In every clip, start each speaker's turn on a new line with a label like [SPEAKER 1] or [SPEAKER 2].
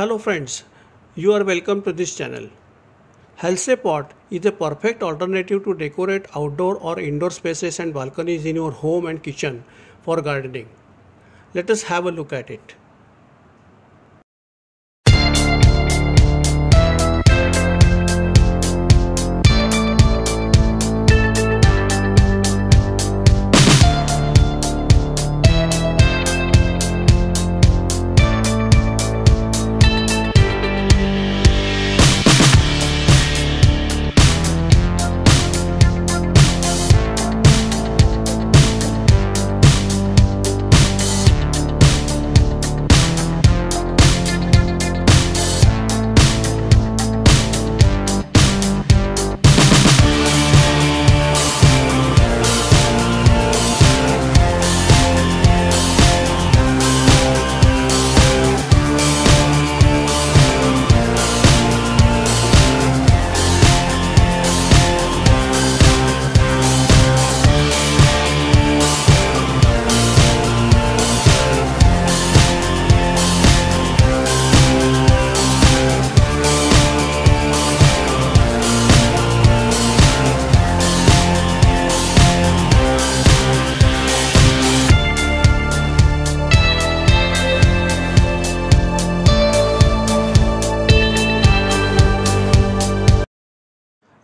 [SPEAKER 1] Hello friends, you are welcome to this channel. Halsey pot is a perfect alternative to decorate outdoor or indoor spaces and balconies in your home and kitchen for gardening. Let us have a look at it.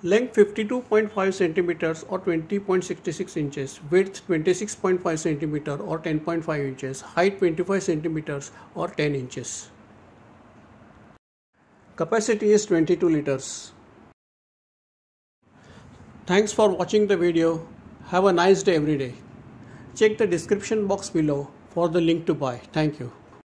[SPEAKER 1] Length 52.5 centimeters or 20.66 inches, width 26.5 centimeter or 10.5 inches, height 25 centimeters or 10 inches. Capacity is 22 liters. Thanks for watching the video. Have a nice day every day. Check the description box below for the link to buy. Thank you.